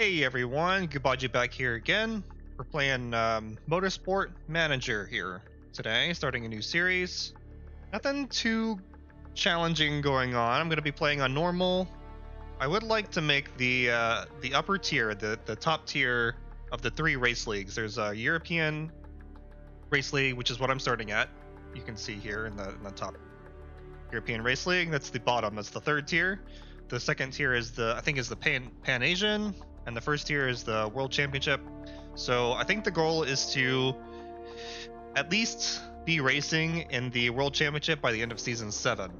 Hey everyone, Gubaji back here again. We're playing um, Motorsport Manager here today, starting a new series. Nothing too challenging going on. I'm going to be playing on normal. I would like to make the uh, the upper tier, the the top tier of the three race leagues. There's a European race league, which is what I'm starting at. You can see here in the in the top European race league. That's the bottom. That's the third tier. The second tier is the I think is the Pan Pan Asian, and the first tier is the World Championship. So I think the goal is to at least be racing in the World Championship by the end of season seven.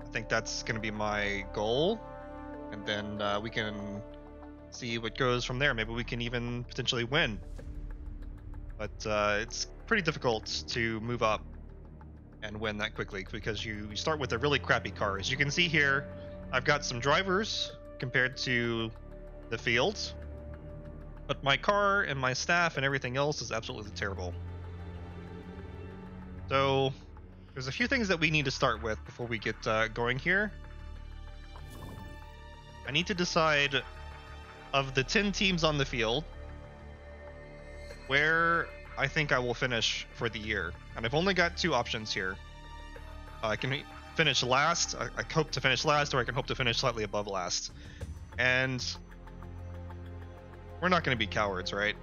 I think that's going to be my goal, and then uh, we can see what goes from there. Maybe we can even potentially win. But uh, it's pretty difficult to move up and win that quickly because you, you start with a really crappy car. As you can see here, I've got some drivers compared to the fields, but my car and my staff and everything else is absolutely terrible. So there's a few things that we need to start with before we get uh, going here. I need to decide of the 10 teams on the field where I think I will finish for the year. And I've only got two options here. Uh, I can finish last, I, I hope to finish last, or I can hope to finish slightly above last. And we're not going to be cowards, right?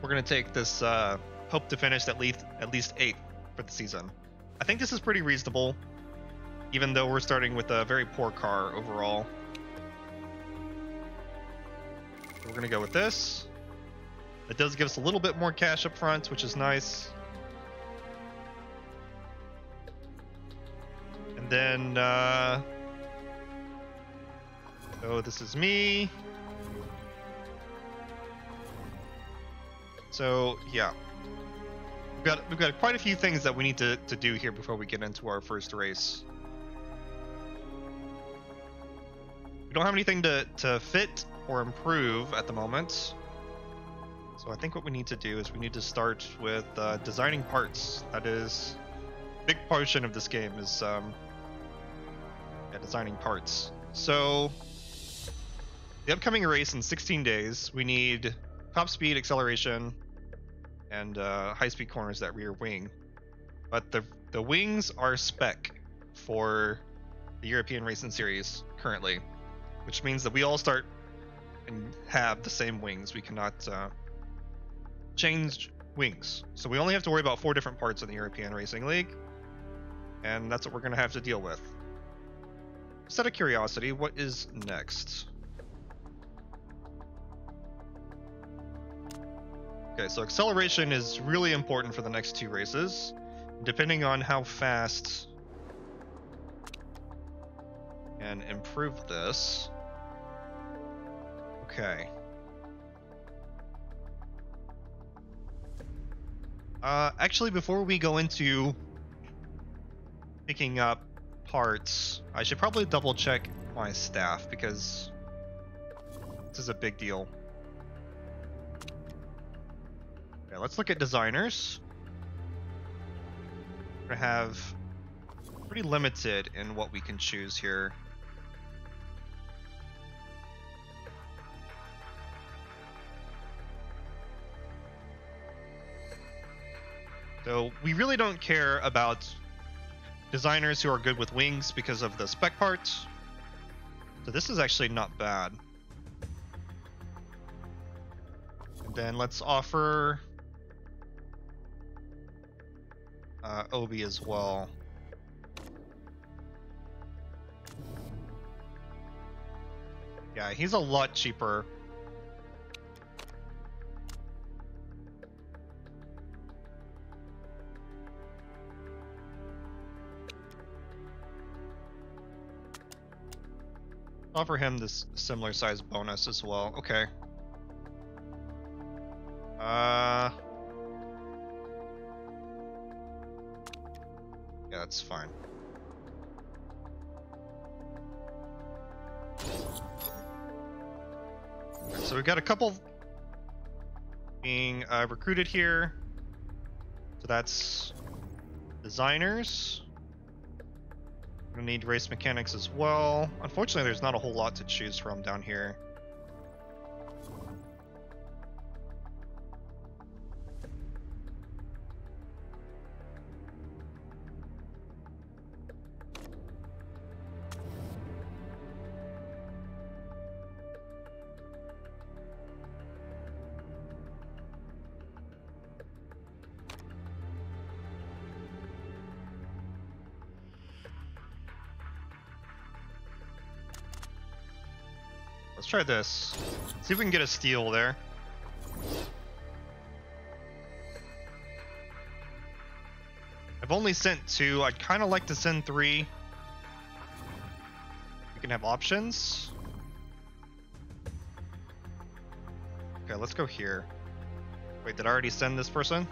We're going to take this uh, hope to finish at least at least eighth for the season. I think this is pretty reasonable, even though we're starting with a very poor car overall. We're going to go with this. It does give us a little bit more cash up front, which is nice. Then, uh... Oh, this is me. So, yeah. We've got, we've got quite a few things that we need to, to do here before we get into our first race. We don't have anything to, to fit or improve at the moment. So I think what we need to do is we need to start with uh, designing parts. That is big portion of this game is um, yeah, designing parts. So the upcoming race in 16 days, we need top speed, acceleration, and uh, high speed corners that rear wing. But the the wings are spec for the European Racing Series currently, which means that we all start and have the same wings. We cannot uh, change wings. So we only have to worry about four different parts in the European Racing League, and that's what we're going to have to deal with. Just out of curiosity, what is next? Okay, so acceleration is really important for the next two races. Depending on how fast and improve this. Okay. Uh, actually, before we go into picking up parts, I should probably double check my staff because this is a big deal. Okay, let's look at designers. Gonna have pretty limited in what we can choose here. So we really don't care about designers who are good with wings because of the spec parts. So this is actually not bad. And then let's offer uh, Obi as well. Yeah, he's a lot cheaper. Offer him this similar size bonus as well. Okay. Uh. Yeah, that's fine. so we've got a couple being uh, recruited here. So that's designers. Gonna need race mechanics as well. Unfortunately, there's not a whole lot to choose from down here. Let's try this. See if we can get a steal there. I've only sent two. I'd kind of like to send three. We can have options. Okay, let's go here. Wait, did I already send this person?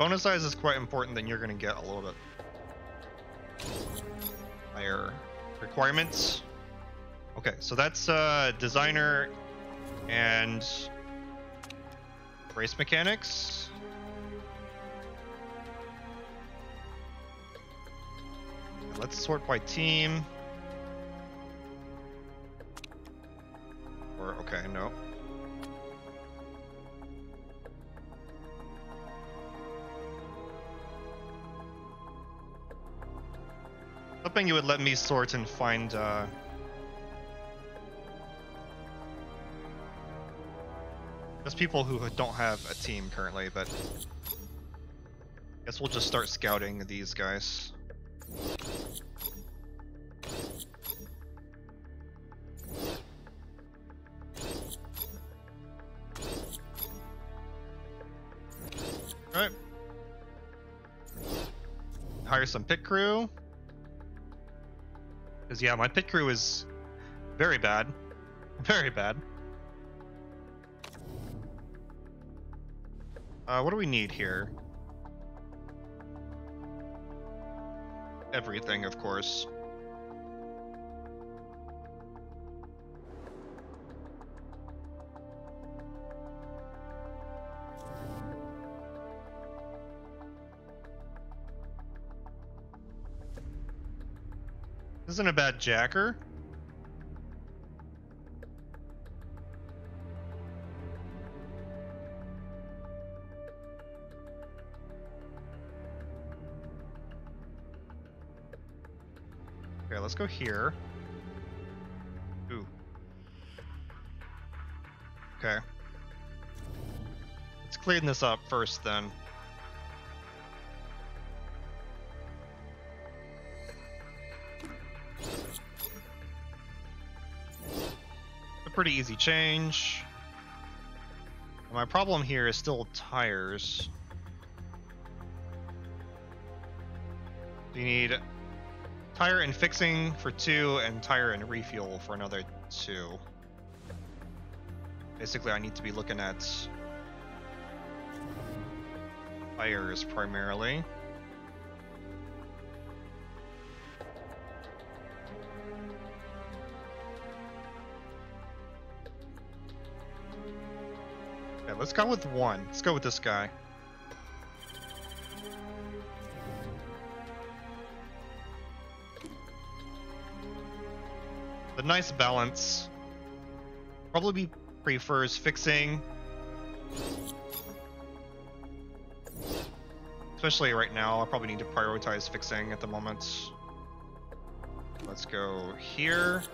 Bonus size is quite important, then you're gonna get a little bit higher requirements. Okay, so that's uh, designer and race mechanics. Let's sort by team. Hoping you would let me sort and find uh Just people who don't have a team currently, but I guess we'll just start scouting these guys. Alright. Hire some pit crew. Because, yeah, my pit crew is very bad. Very bad. Uh, what do we need here? Everything, of course. Isn't a bad jacker. Okay, let's go here. Ooh. Okay. Let's clean this up first then. Pretty easy change. My problem here is still tires. You need tire and fixing for two, and tire and refuel for another two. Basically, I need to be looking at tires primarily. Let's go with one. Let's go with this guy. The nice balance. Probably prefers fixing. Especially right now, I probably need to prioritize fixing at the moment. Let's go here.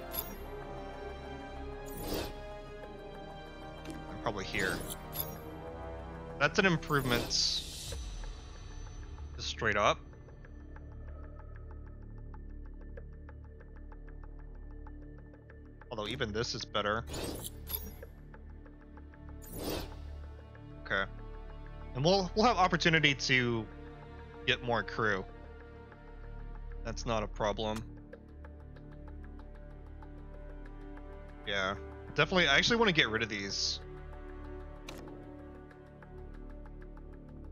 And probably here. That's an improvement. Just straight up. Although even this is better. Okay. And we'll we'll have opportunity to get more crew. That's not a problem. Yeah. Definitely I actually want to get rid of these.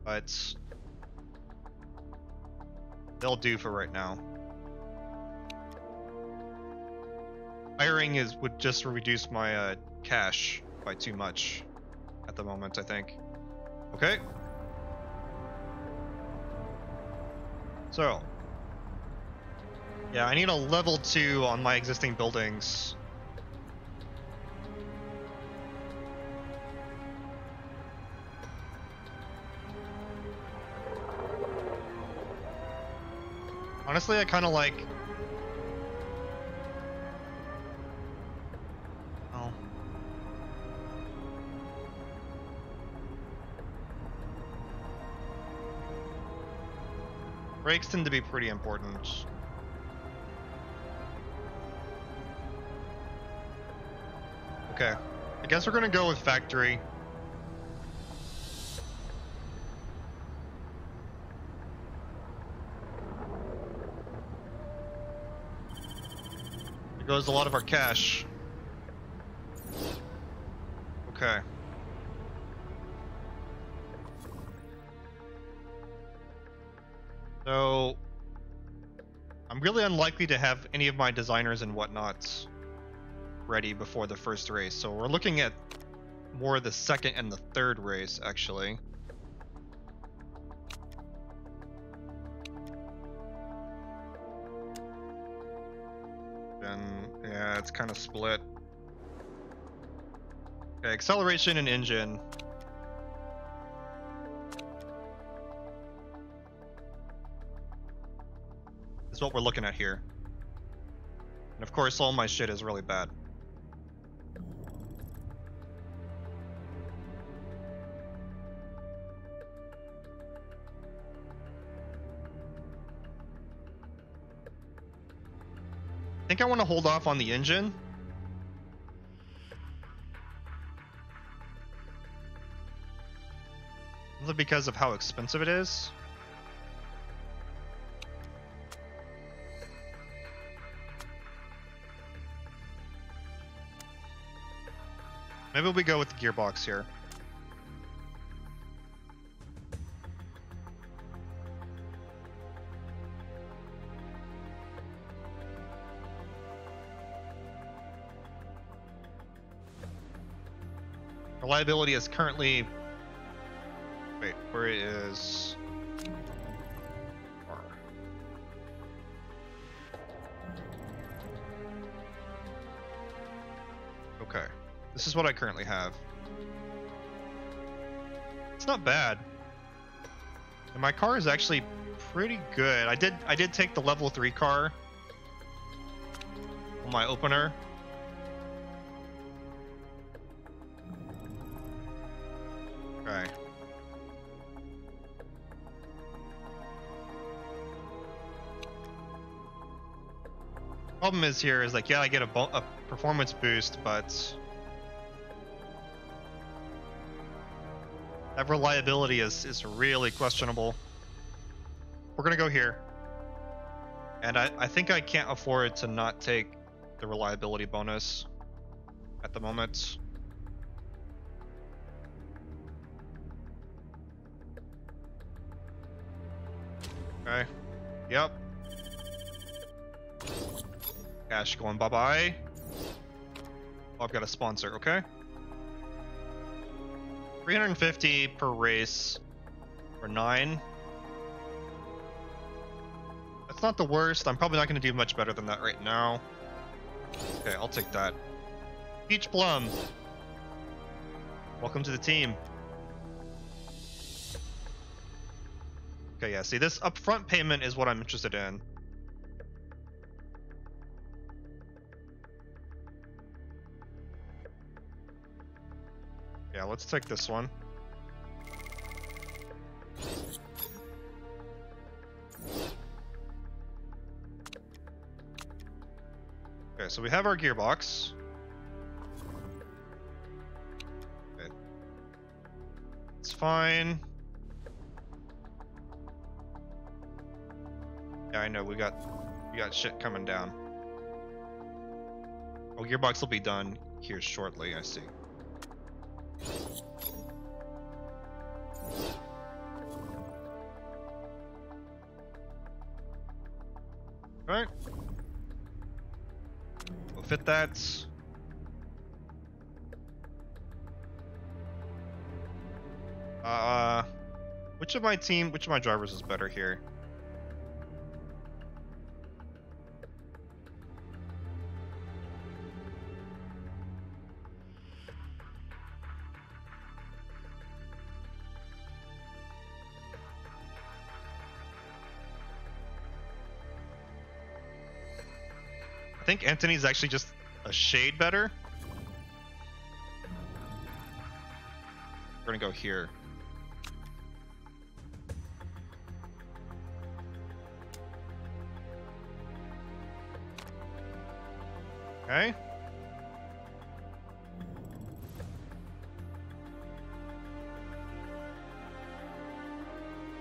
But they'll do for right now. Hiring is would just reduce my uh, cash by too much at the moment, I think. Okay. So. Yeah, I need a level 2 on my existing buildings. Honestly, I kind of like Oh. Brakes tend to be pretty important. Okay. I guess we're gonna go with factory. Goes a lot of our cash. Okay. So, I'm really unlikely to have any of my designers and whatnots ready before the first race. So we're looking at more the second and the third race, actually. Kind of split. Okay, acceleration and engine. Is what we're looking at here. And of course, all my shit is really bad. Think I want to hold off on the engine. Because of how expensive it is. Maybe we go with the gearbox here. Reliability is currently. Wait, where is. Okay. This is what I currently have. It's not bad. And my car is actually pretty good. I did I did take the level 3 car on my opener. Problem is here is like yeah I get a, bo- a performance boost but That reliability is, is really questionable. We're gonna go here. And I, I think I can't afford to not take the reliability bonus at the moment. Okay. Yep. Cash going bye-bye. Oh, I've got a sponsor, okay? 350 per race for nine. That's not the worst. I'm probably not going to do much better than that right now. Okay, I'll take that. Peach Plum. Welcome to the team. Okay, yeah, see, this upfront payment is what I'm interested in. Yeah, let's take this one. Okay, so we have our gearbox. Okay. It's fine. Yeah, I know we got we got shit coming down. Oh, gearbox will be done here shortly. I see. Right. fit that. Uh, which of my team, which of my drivers is better here? Think Anthony's actually just a shade better. We're gonna go here. Okay.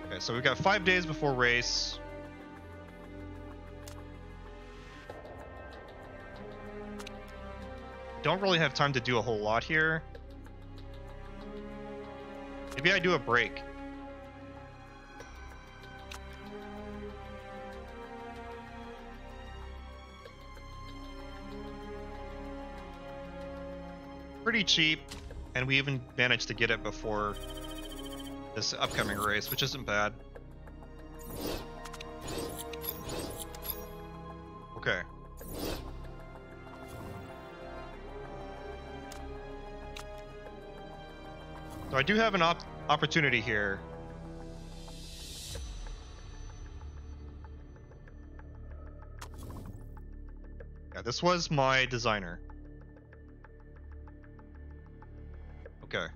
Okay, so we've got five days before race. Don't really have time to do a whole lot here. Maybe I do a break. Pretty cheap, and we even managed to get it before this upcoming race, which isn't bad. Okay. So I do have an op opportunity here. Yeah, this was my designer. Okay.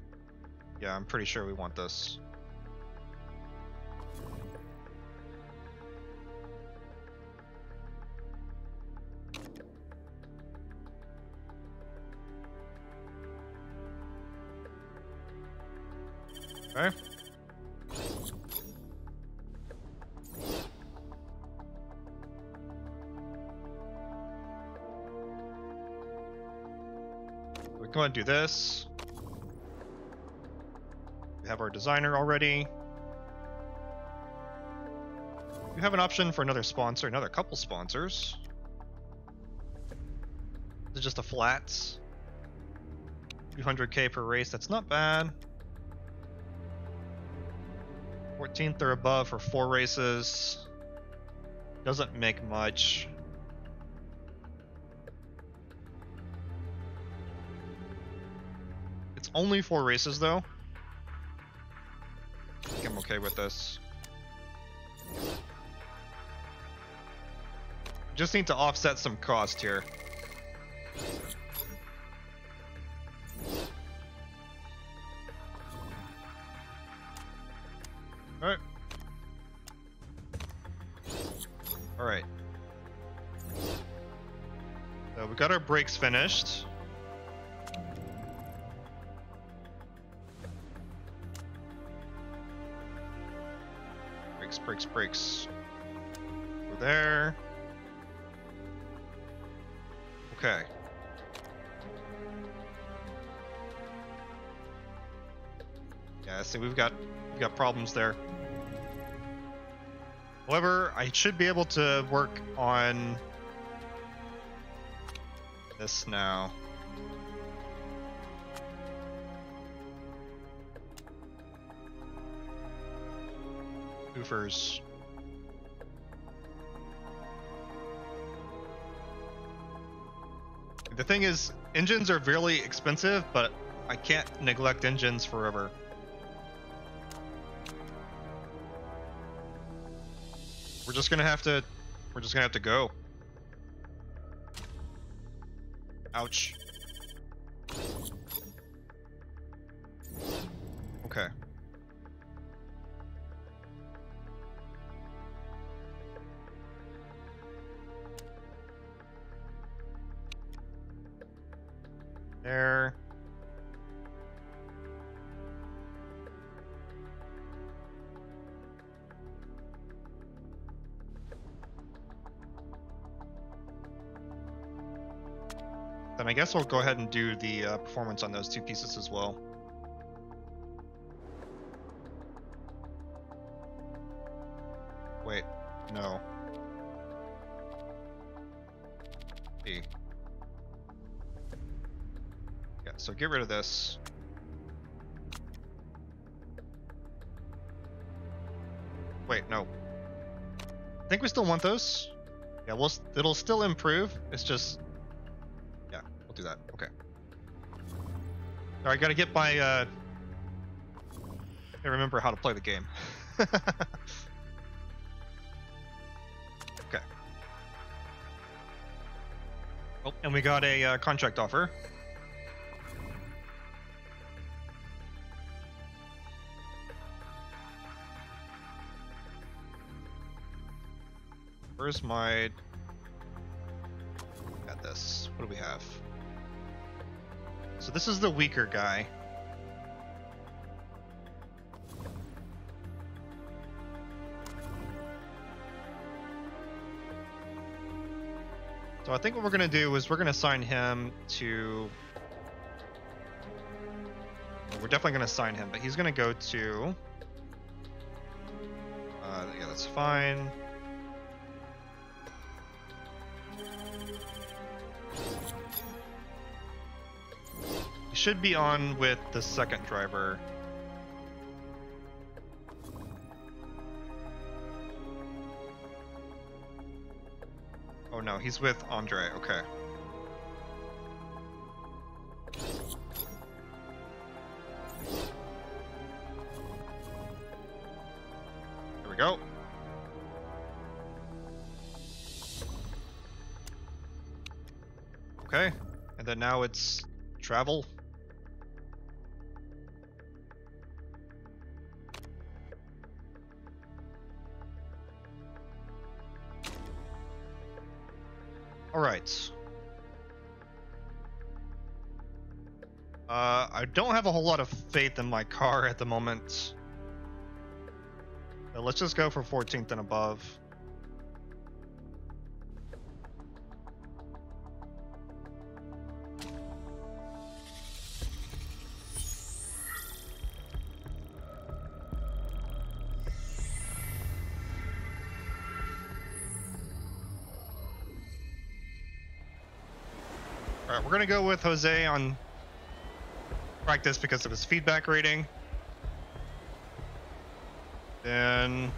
Yeah, I'm pretty sure we want this. Okay. We go and do this. We have our designer already. We have an option for another sponsor, another couple sponsors. Is just a flat. 200k per race, that's not bad. 14th or above for four races. Doesn't make much. It's only four races though. I think I'm okay with this. Just need to offset some cost here. Alright. Alright. So we got our brakes finished. Brakes, brakes, brakes. Over there. Okay. Yeah, see, we've got we've got problems there. However, I should be able to work on this now. Goofers. The thing is, engines are really expensive, but I can't neglect engines forever. We're just gonna have to, we're just gonna have to go. Ouch. Okay. There. Then I guess we'll go ahead and do the uh, performance on those two pieces as well. Wait, no. E. so get rid of this. Wait, no. I think we still want those. Yeah, we'll, it'll still improve. It's just, yeah, do that. Okay. All right, gotta get my, uh, I remember how to play the game. okay. Oh, and we got a uh, contract offer. Where's my... Got this. What do we have? So this is the weaker guy. So I think what we're going to do is we're going to assign him to... We're definitely going to assign him, but he's going to go to... Uh, yeah, that's fine. Should be on with the second driver. Oh no, he's with Andre, okay. There we go. Okay, and then now it's travel. Have a whole lot of faith in my car at the moment. Uh, let's just go for 14th and above. Alright, we're gonna go with Jose on practice because of his feedback rating. Then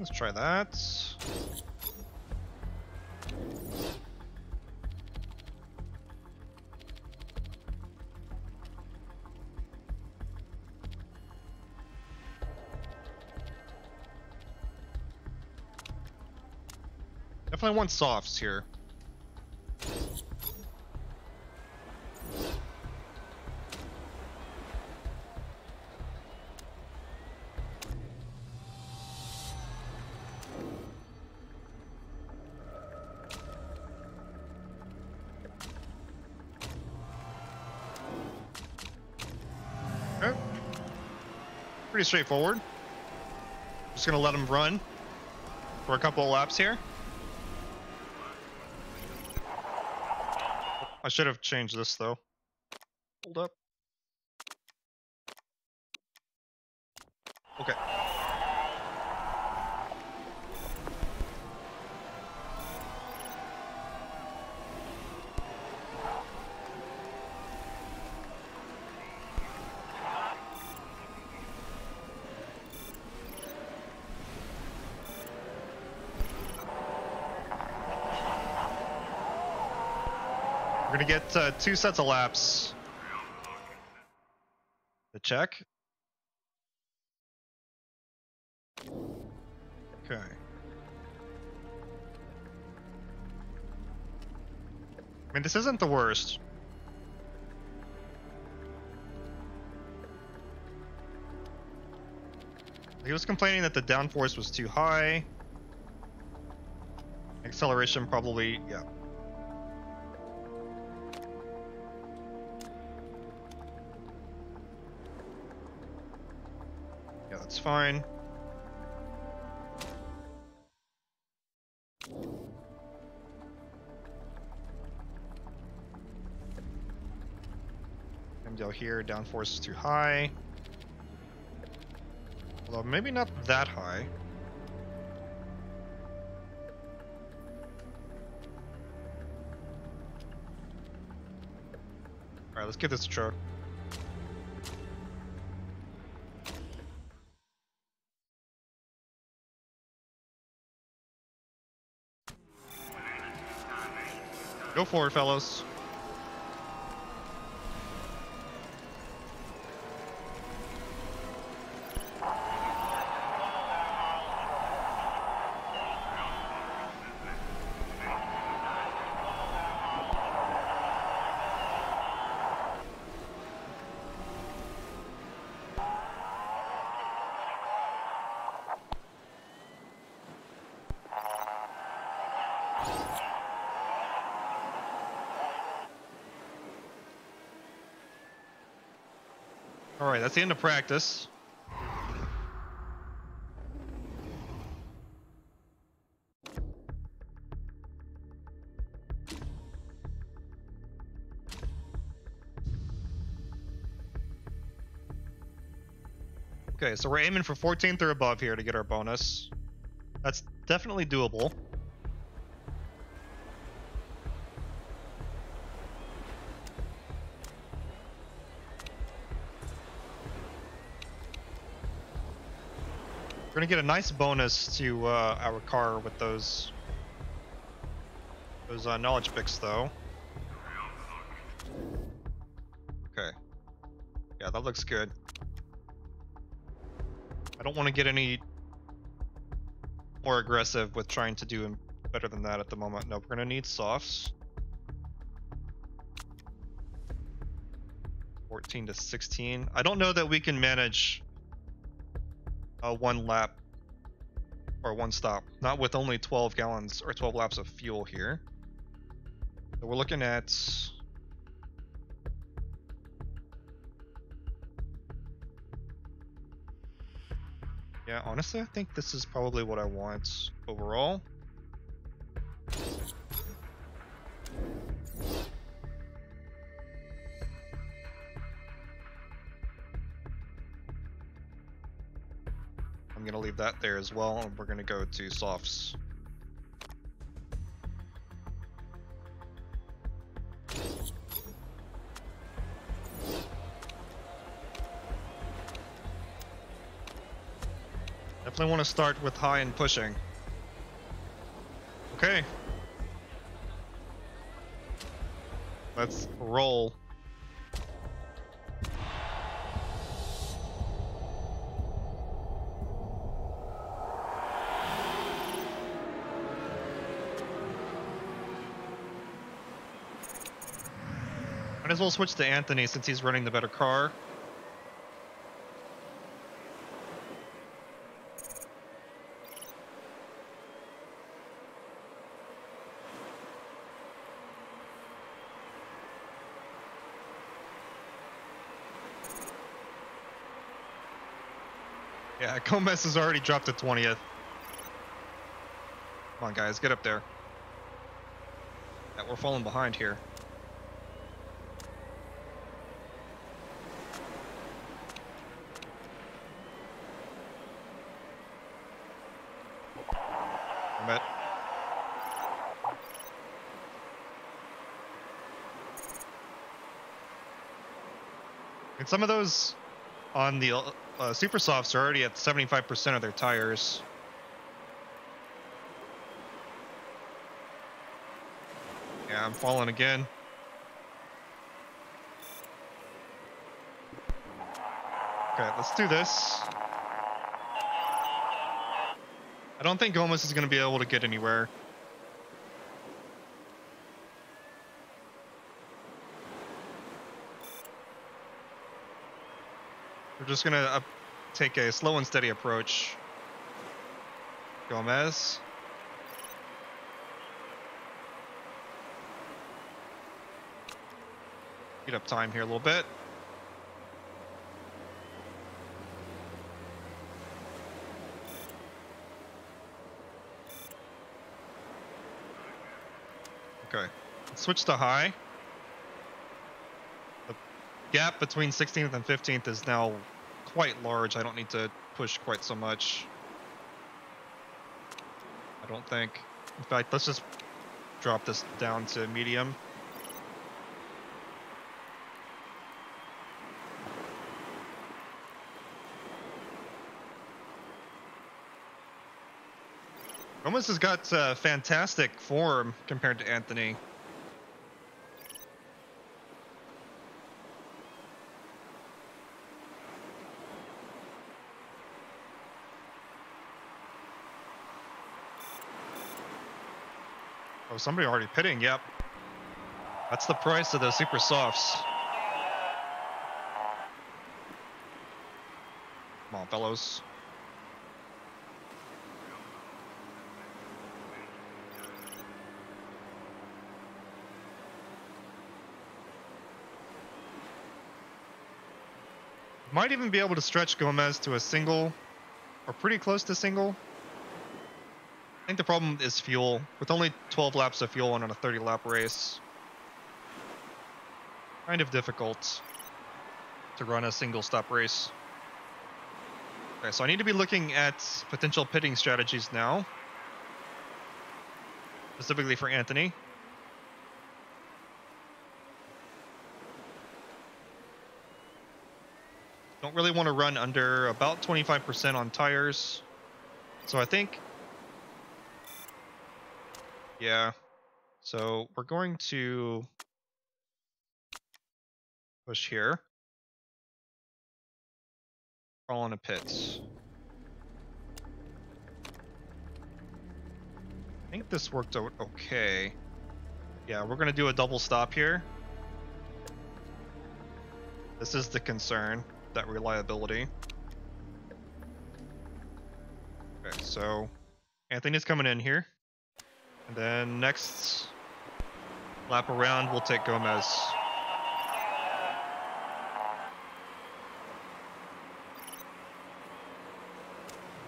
let's try that. Definitely want softs here. Pretty straightforward. Just gonna let him run for a couple of laps here. I should have changed this though. Hold up. Okay. We're gonna get uh, two sets of laps. The check. Okay. I mean, this isn't the worst. He was complaining that the downforce was too high. Acceleration probably, yeah. Fine. MDL here, downforce is too high. Although maybe not that high. Alright, let's give this a try. Go for it, fellas. Alright, that's the end of practice. Okay, so we're aiming for 14th or above here to get our bonus. That's definitely doable. Gonna get a nice bonus to uh, our car with those those uh, knowledge picks, though. Okay. Yeah, that looks good. I don't want to get any more aggressive with trying to do better than that at the moment. No, we're gonna need softs. 14 to 16. I don't know that we can manage uh, one lap or one stop, not with only 12 gallons or 12 laps of fuel here. So we're looking at Yeah, honestly, I think this is probably what I want overall. I'm gonna leave that there as well, and we're gonna go to softs. Definitely want to start with high and pushing. Okay. Let's roll. As well switch to Anthony since he's running the better car. Yeah, Gomez has already dropped to 20th. Come on, guys, get up there. Yeah, we're falling behind here. Some of those on the uh, super softs are already at 75% of their tires. Yeah, I'm falling again. Okay, let's do this. I don't think Gomez is going to be able to get anywhere. We're just going to take a slow and steady approach. Gomez. Get up time here a little bit. Okay. Switch to high. Gap between 16th and 15th is now quite large. I don't need to push quite so much. I don't think. In fact, let's just drop this down to medium. Gomez has got uh, fantastic form compared to Anthony. Oh, somebody already pitting, yep. That's the price of the super softs. Come on, fellows. Might even be able to stretch Gomez to a single, or pretty close to single. Think the problem is fuel. With only 12 laps of fuel on a 30 lap race, kind of difficult to run a single stop race. Okay, so I need to be looking at potential pitting strategies now, specifically for Anthony. Don't really want to run under about 25% on tires. So I think... Yeah. So we're going to push here. Crawl a pits. I think this worked out okay. Yeah, we're going to do a double stop here. This is the concern that reliability. Okay, so Anthony's coming in here. And then next lap around, we'll take Gomez.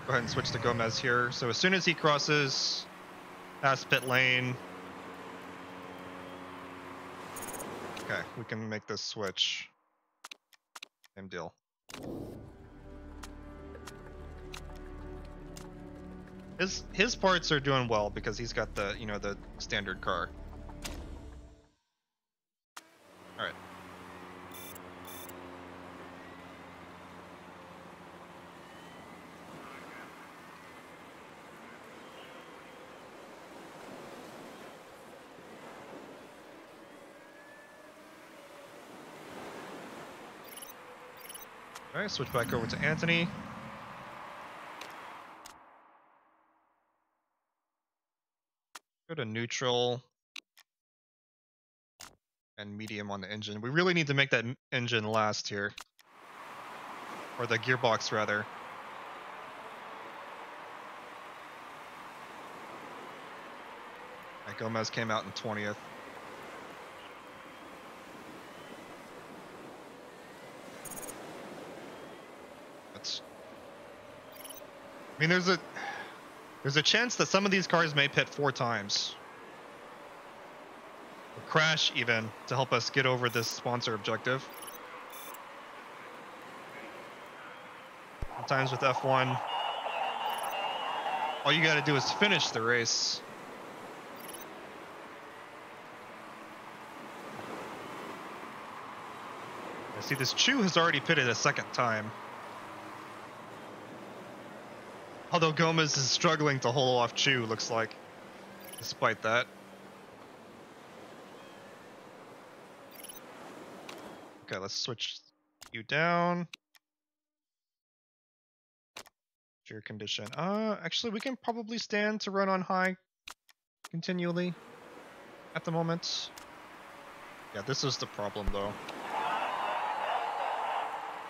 Go ahead and switch to Gomez here. So as soon as he crosses past pit lane, okay, we can make this switch. Same deal. His his parts are doing well because he's got the you know the standard car. All right. All right, switch back over to Anthony. Go to neutral and medium on the engine. We really need to make that engine last here. Or the gearbox, rather. Right, Gomez came out in 20th. That's... I mean, there's a... There's a chance that some of these cars may pit four times. Or crash, even, to help us get over this sponsor objective. Sometimes with F1, all you gotta do is finish the race. I see this Chu has already pitted a second time. Although Gomez is struggling to hold off Chu, looks like. Despite that. Okay, let's switch you down. Your condition. Uh, actually, we can probably stand to run on high continually at the moment. Yeah, this is the problem, though.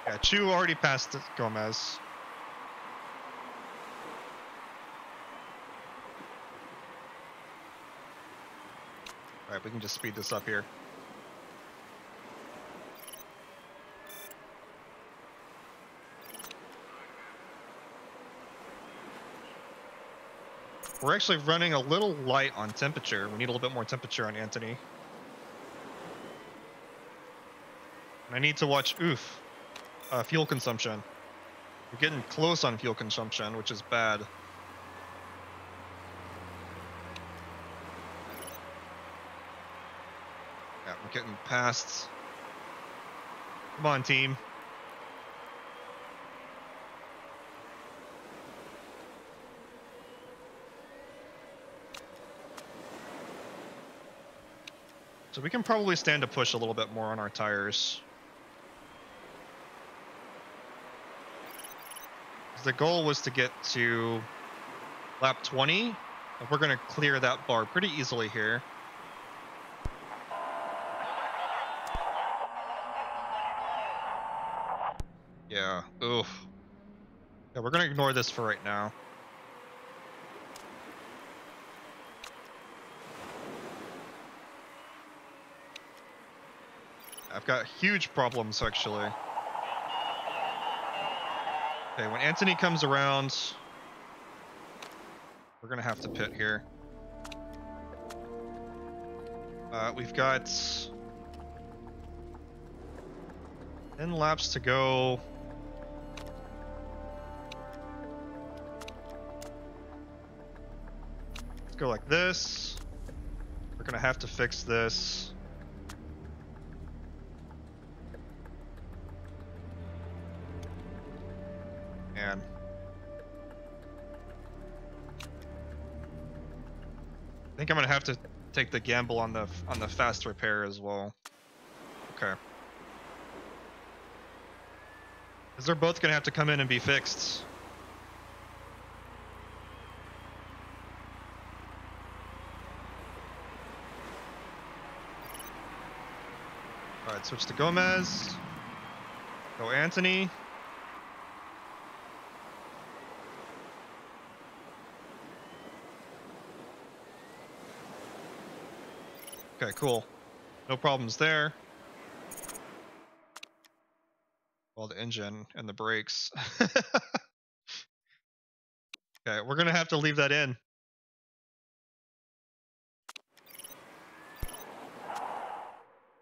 Yeah, Chu already passed Gomez. Alright, we can just speed this up here. We're actually running a little light on temperature. We need a little bit more temperature on Anthony. I need to watch, oof, uh, fuel consumption. We're getting close on fuel consumption, which is bad. Yeah, we're getting past. Come on, team. So we can probably stand to push a little bit more on our tires. The goal was to get to lap 20. We're going to clear that bar pretty easily here. Yeah, oof. Yeah, we're to ignore this for right now. I've got huge problems, actually. Okay, when Anthony comes around, we're to have to pit here. Uh, we've got 10 laps to go. Go like this. We're to have to fix this. And I think I'm gonna have to take the gamble on the on the fast repair as well. Okay. Because they're both gonna have to come in and be fixed. Alright, switch to Gomez. Go Anthony. Okay, cool. No problems there. Well, the engine and the brakes. okay, we're gonna have to leave that in.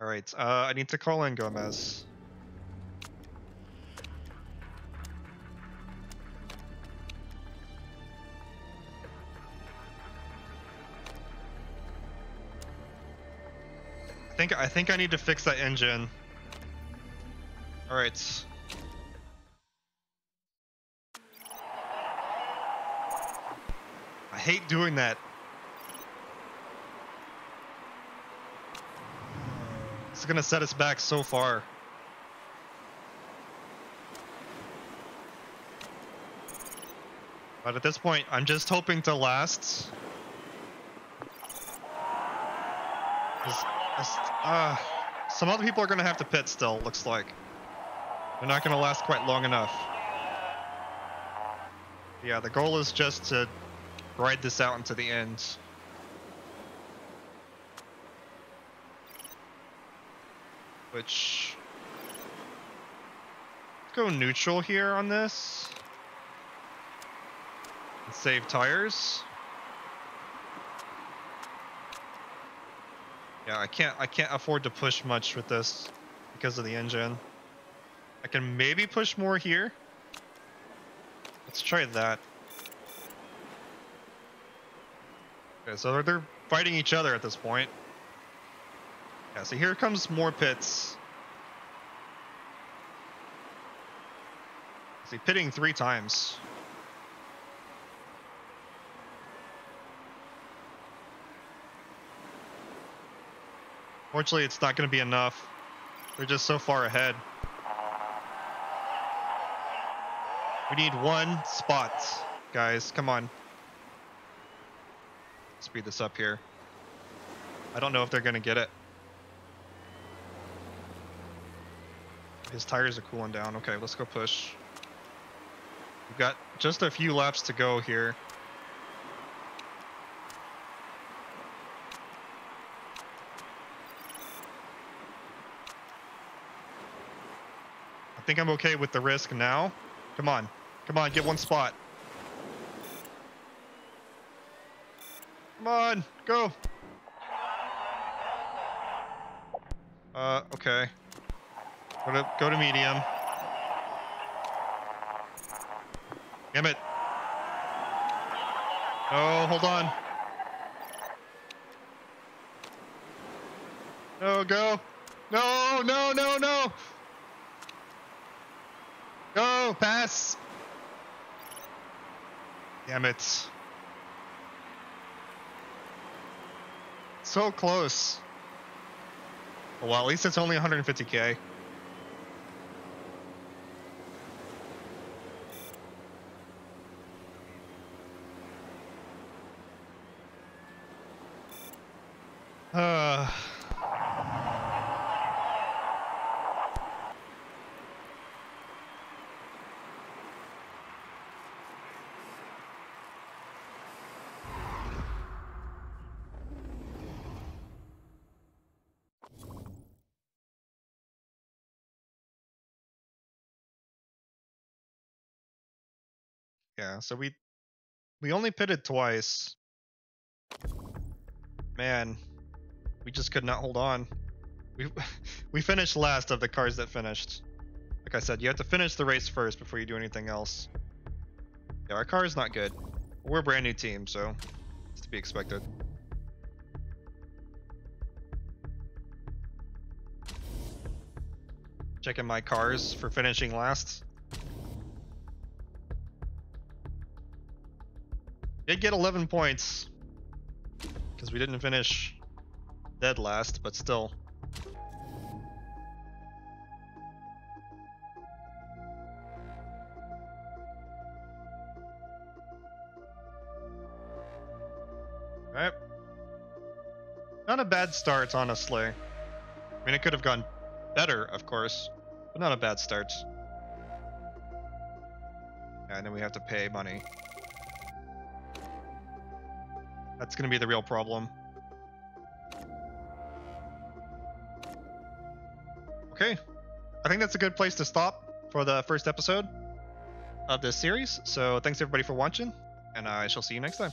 Alright, uh, I need to call in Gomez. I think I think I need to fix that engine. All right. I hate doing that. It's gonna set us back so far. But at this point, I'm just hoping to last. Uh, some other people are going to have to pit still, looks like. They're not going to last quite long enough. Yeah, the goal is just to ride this out into the end. Which... Go neutral here on this. And save tires. Yeah, I can't I can't afford to push much with this because of the engine. I can maybe push more here. Let's try that. Okay, so they're fighting each other at this point. Yeah, so here comes more pits. See, pitting three times. Fortunately, it's not going to be enough. They're just so far ahead. We need one spot, guys. Come on. Speed this up here. I don't know if they're going to get it. His tires are cooling down. Okay, let's go push. We've got just a few laps to go here. I think I'm okay with the risk now. Come on. Come on, get one spot. Come on, go. Uh, okay. Go to go to medium. Damn it. Oh, hold on. No, go. No, no, no, no. Go, pass. Damn it. So close. Well, at least it's only 150k. So we we only pitted twice. Man, we just could not hold on. We we finished last of the cars that finished. Like I said, you have to finish the race first before you do anything else. Yeah, our car is not good. We're a brand new team, so it's to be expected. Checking my cars for finishing last. Did get 11 points because we didn't finish dead last, but still. Alright. Not a bad start, honestly. I mean, it could have gone better, of course, but not a bad start. And then we have to pay money. That's gonna be the real problem. Okay. I think that's a good place to stop for the first episode of this series. So thanks everybody for watching, and I shall see you next time.